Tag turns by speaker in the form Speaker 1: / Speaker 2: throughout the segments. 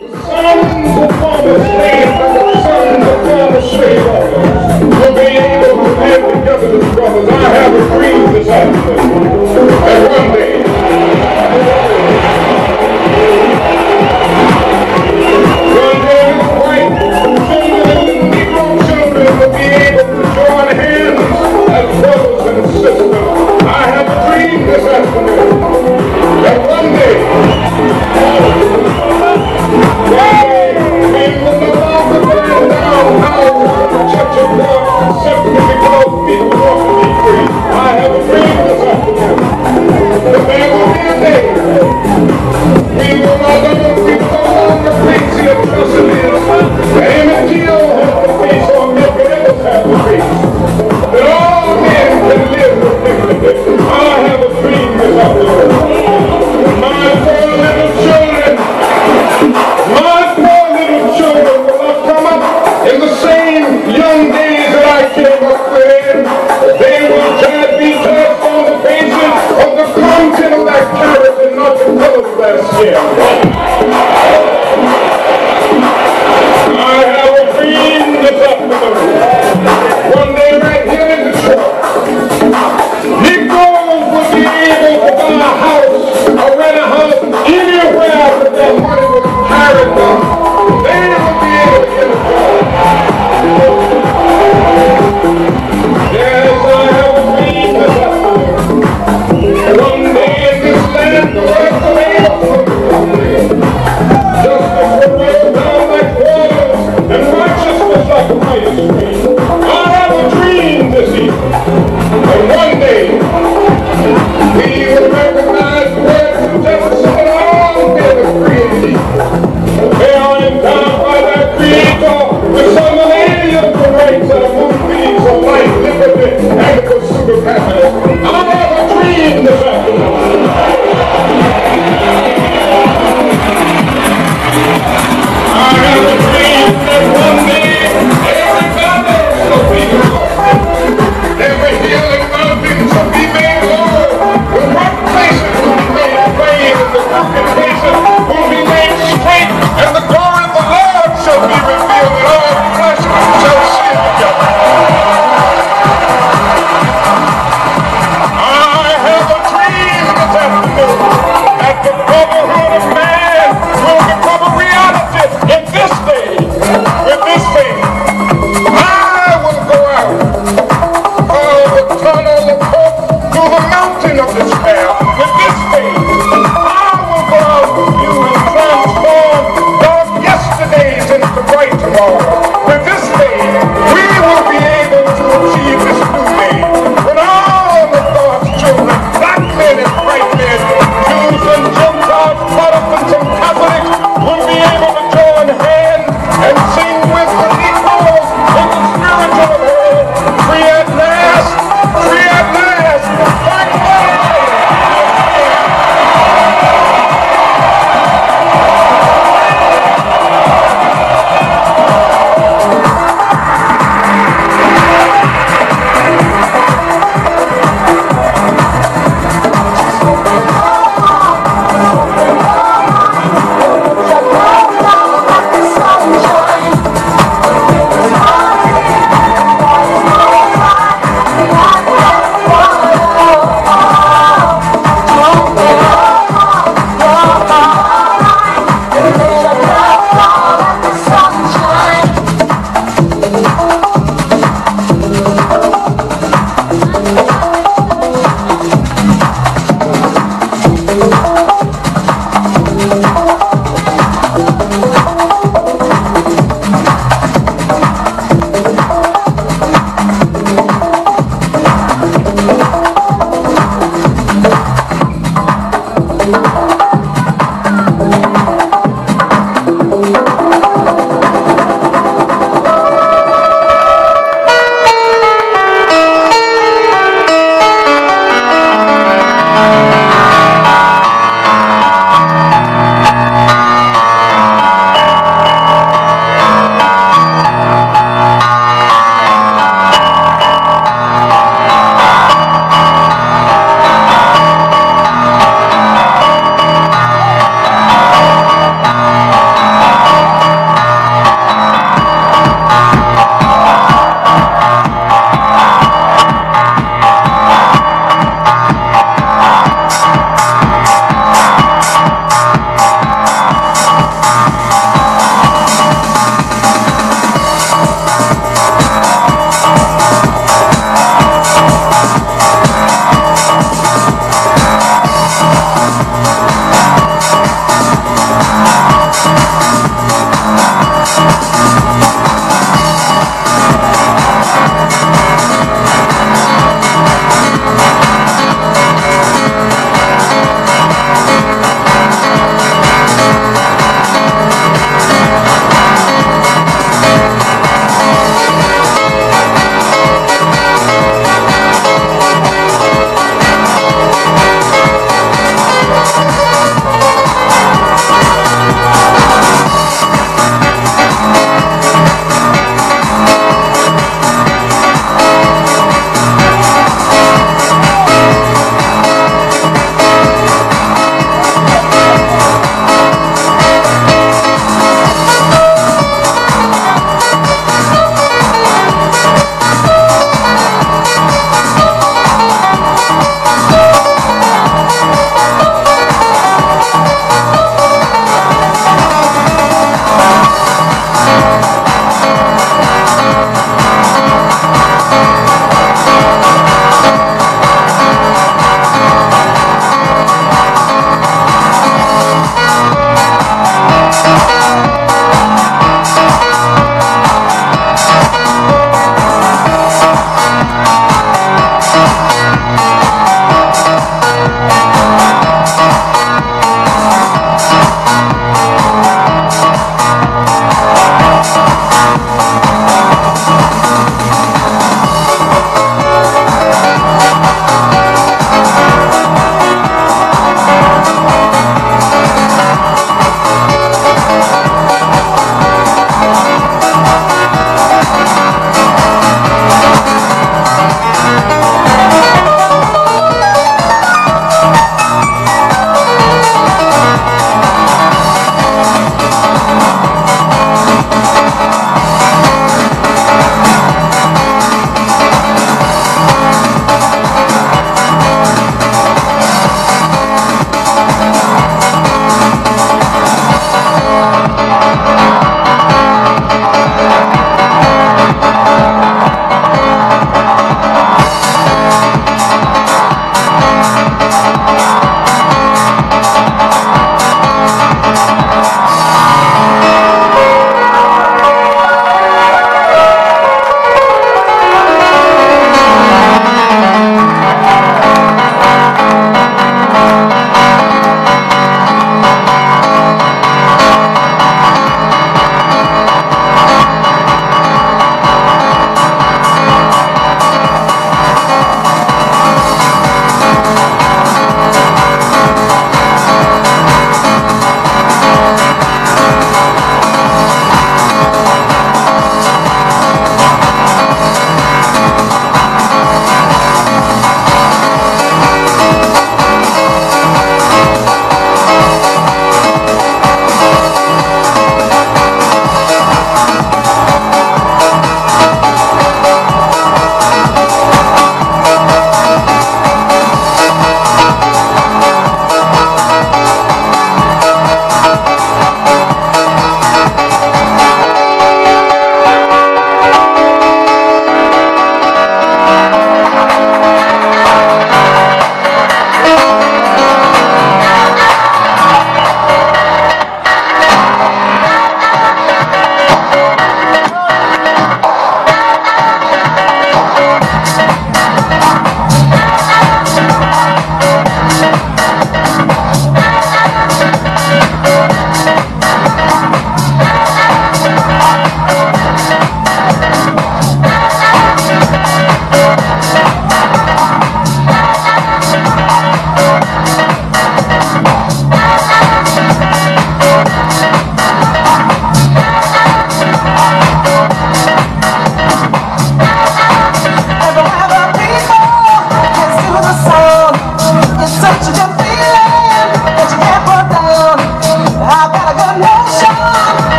Speaker 1: I have a dream this afternoon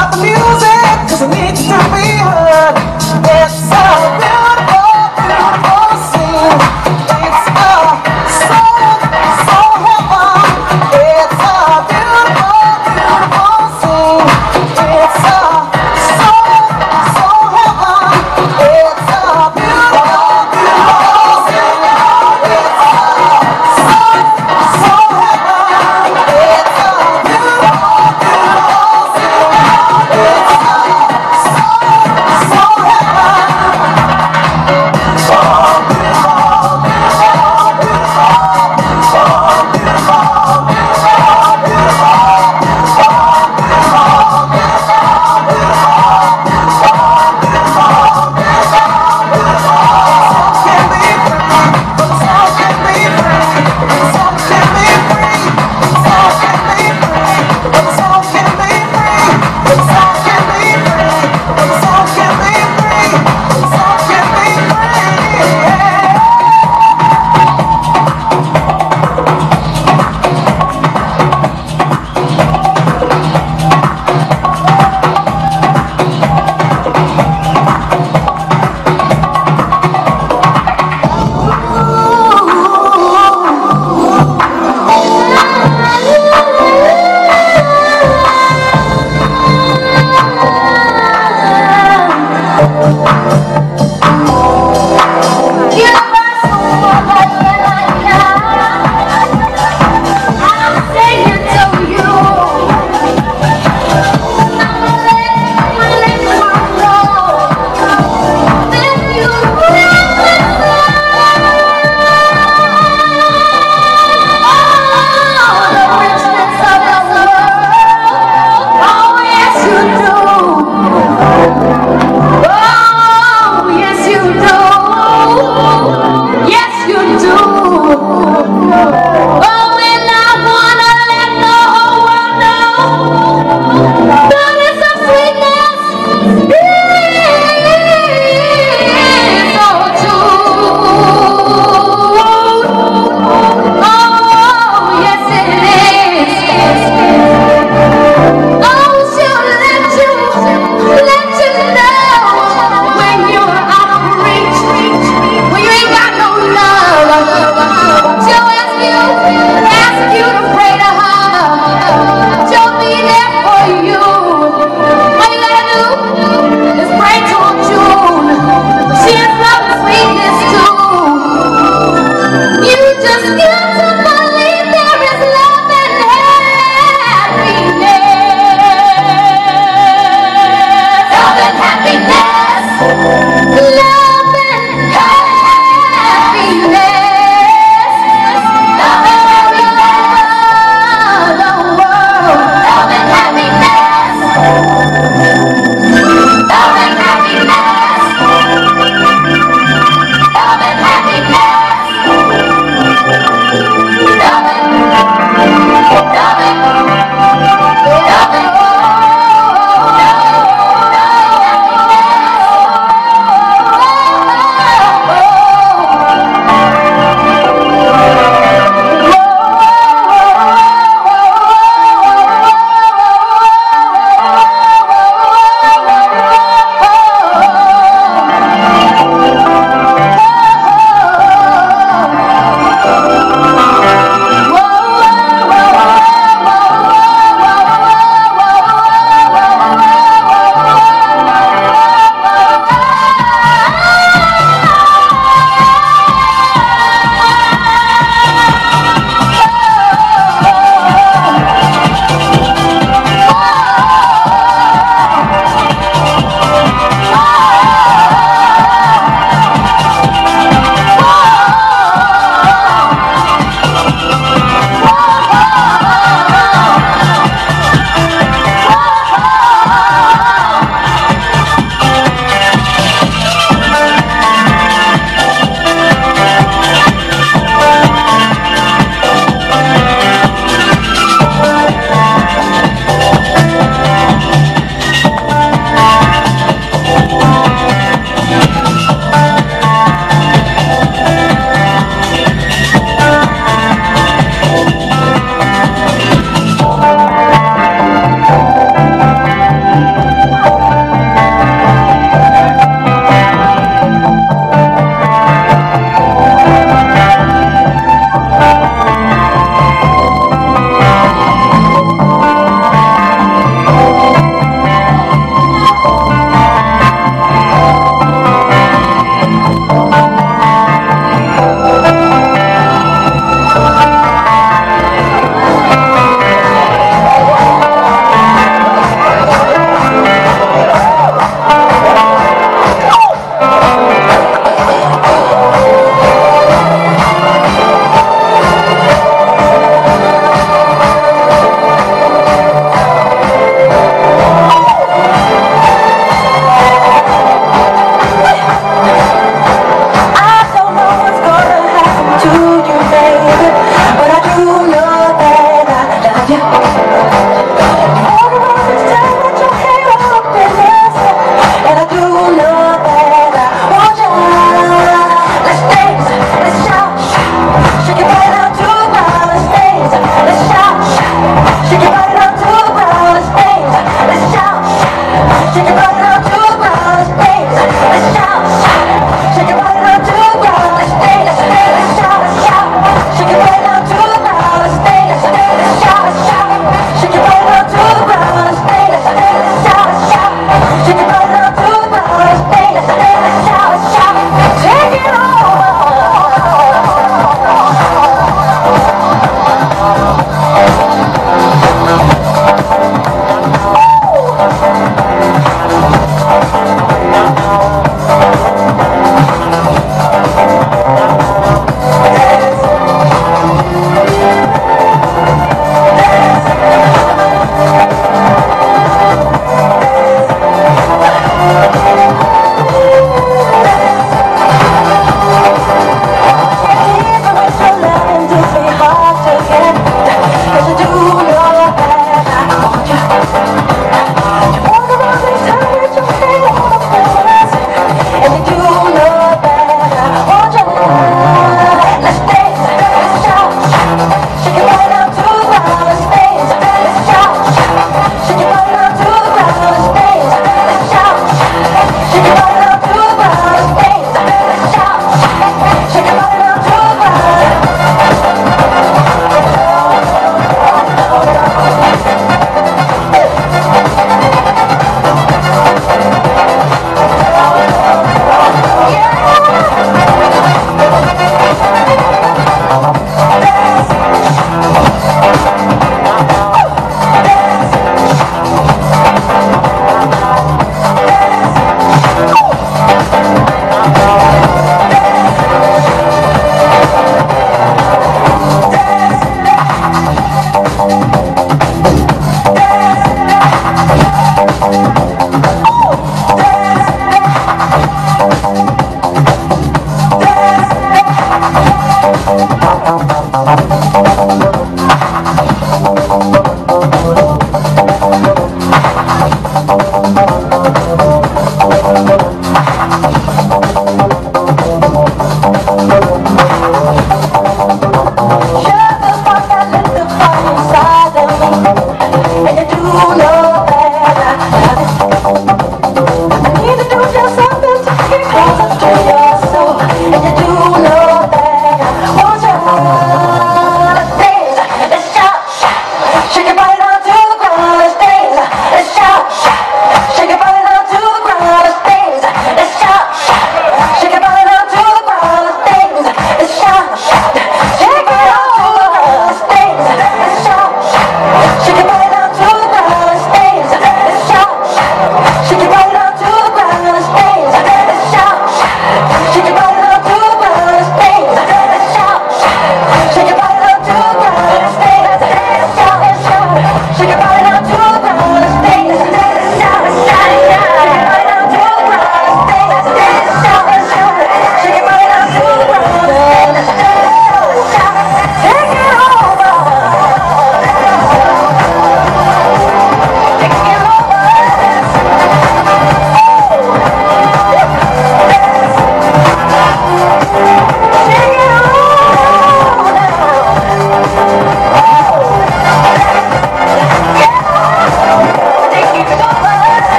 Speaker 1: stop the music, cause I need you to be heard. Yes,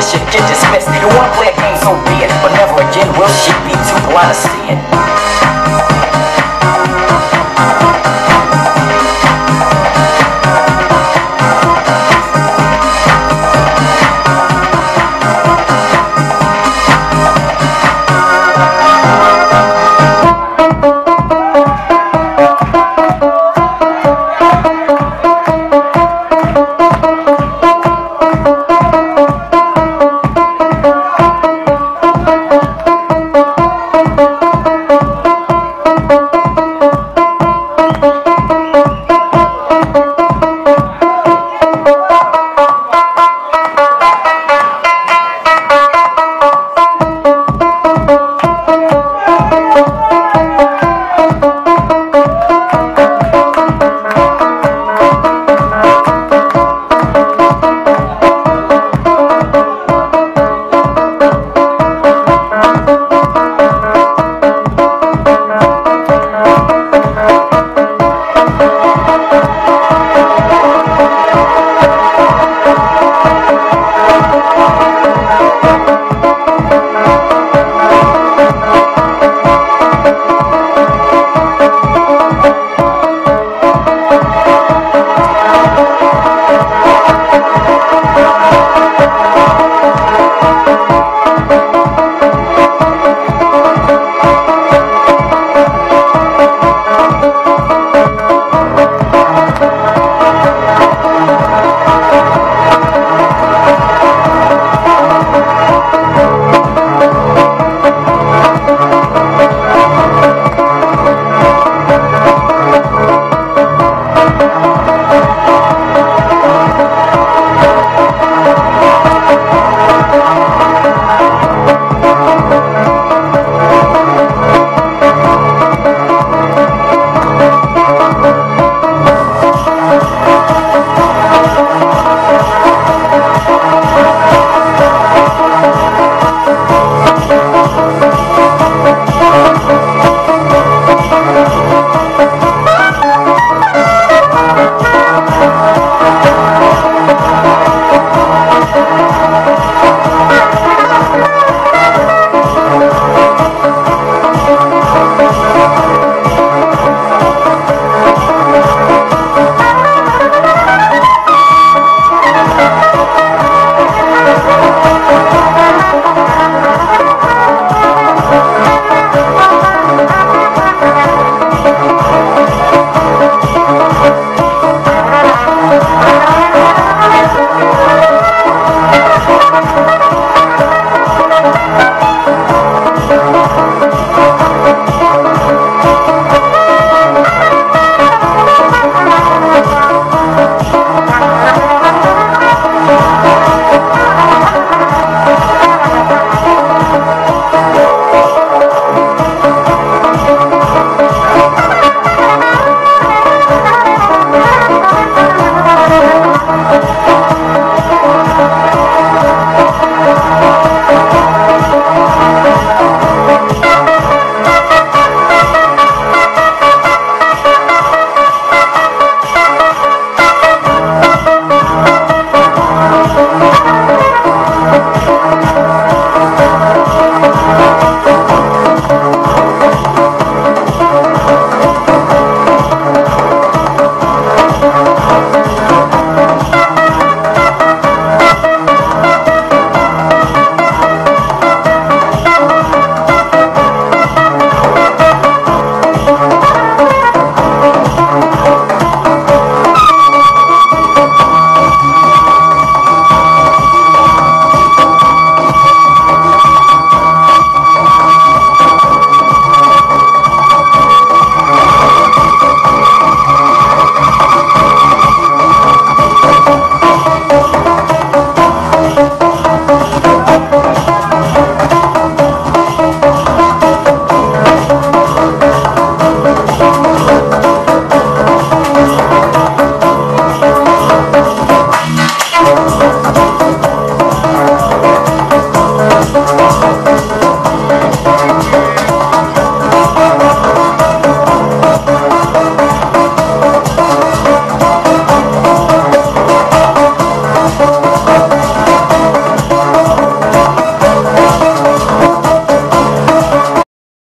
Speaker 2: Dismissed You wanna play